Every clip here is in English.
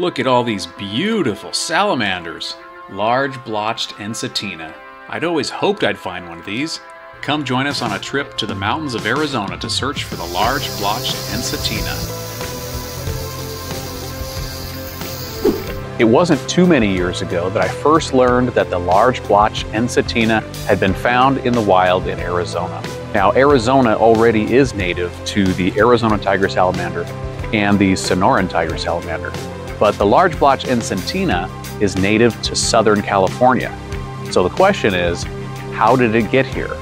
Look at all these beautiful salamanders. Large blotched Ensatina. I'd always hoped I'd find one of these. Come join us on a trip to the mountains of Arizona to search for the large blotched Ensatina. It wasn't too many years ago that I first learned that the large blotched Ensatina had been found in the wild in Arizona. Now, Arizona already is native to the Arizona tiger salamander and the Sonoran tiger salamander. But the large blotch Ensatina is native to Southern California. So the question is, how did it get here?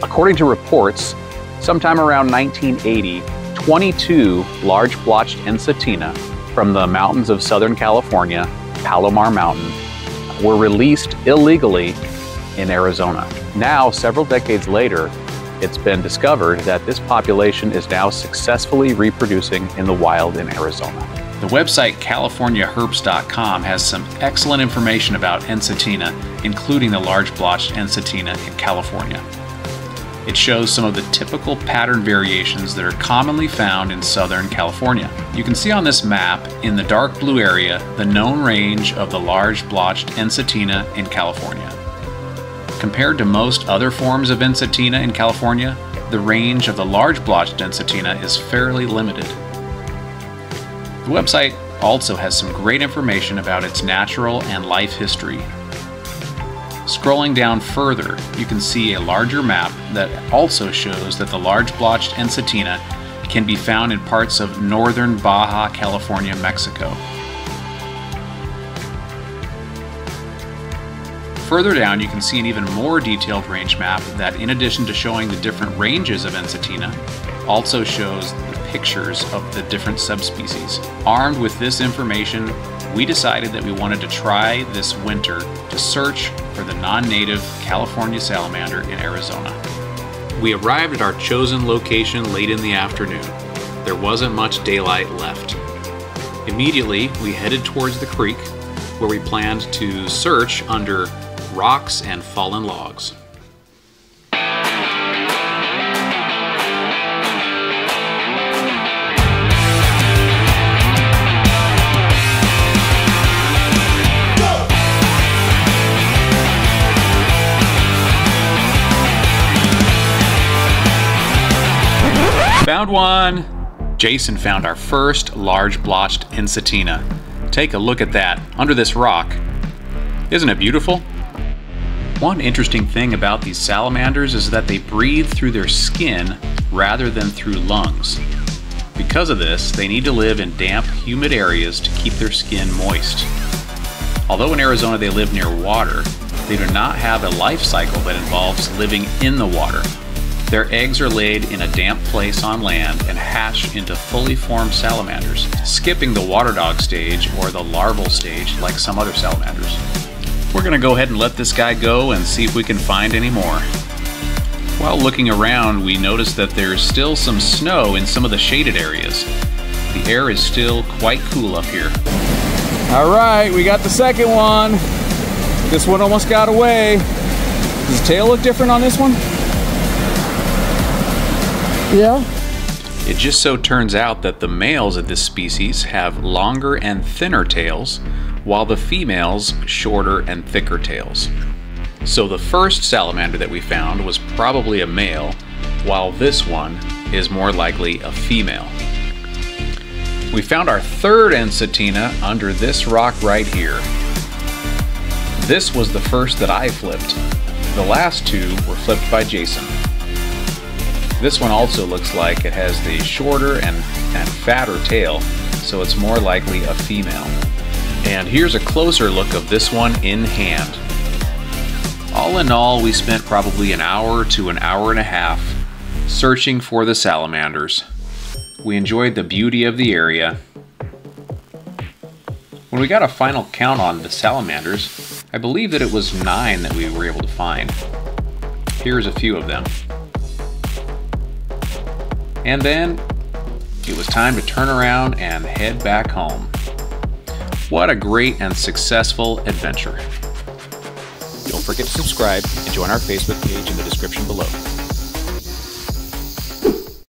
According to reports, sometime around 1980, 22 large blotched Ensatina from the mountains of Southern California, Palomar Mountain, were released illegally in Arizona. Now, several decades later, it's been discovered that this population is now successfully reproducing in the wild in Arizona. The website californiaherps.com has some excellent information about Ensatina, including the large blotched Ensatina in California. It shows some of the typical pattern variations that are commonly found in Southern California. You can see on this map, in the dark blue area, the known range of the large blotched Ensatina in California. Compared to most other forms of Ensatina in California, the range of the large blotched Ensatina is fairly limited. The website also has some great information about its natural and life history. Scrolling down further, you can see a larger map that also shows that the large blotched Ensatina can be found in parts of northern Baja California, Mexico. Further down, you can see an even more detailed range map that, in addition to showing the different ranges of Ensatina, also shows the pictures of the different subspecies. Armed with this information, we decided that we wanted to try this winter to search for the non-native California salamander in Arizona. We arrived at our chosen location late in the afternoon. There wasn't much daylight left. Immediately, we headed towards the creek where we planned to search under rocks and fallen logs. Found one! Jason found our first large blotched Ensatina. Take a look at that, under this rock. Isn't it beautiful? One interesting thing about these salamanders is that they breathe through their skin rather than through lungs. Because of this, they need to live in damp, humid areas to keep their skin moist. Although in Arizona they live near water, they do not have a life cycle that involves living in the water. Their eggs are laid in a damp place on land and hatch into fully formed salamanders, skipping the water dog stage or the larval stage like some other salamanders. We're going to go ahead and let this guy go and see if we can find any more. While looking around, we notice that there's still some snow in some of the shaded areas. The air is still quite cool up here. All right, we got the second one. This one almost got away. Does the tail look different on this one? Yeah. It just so turns out that the males of this species have longer and thinner tails, while the females shorter and thicker tails. So the first salamander that we found was probably a male, while this one is more likely a female. We found our third Ensatina under this rock right here. This was the first that I flipped. The last two were flipped by Jason. This one also looks like it has the shorter and, and fatter tail, so it's more likely a female. And here's a closer look of this one in hand. All in all, we spent probably an hour to an hour and a half searching for the salamanders. We enjoyed the beauty of the area. When we got a final count on the salamanders, I believe that it was nine that we were able to find. Here's a few of them. And then it was time to turn around and head back home. What a great and successful adventure. Don't forget to subscribe and join our Facebook page in the description below.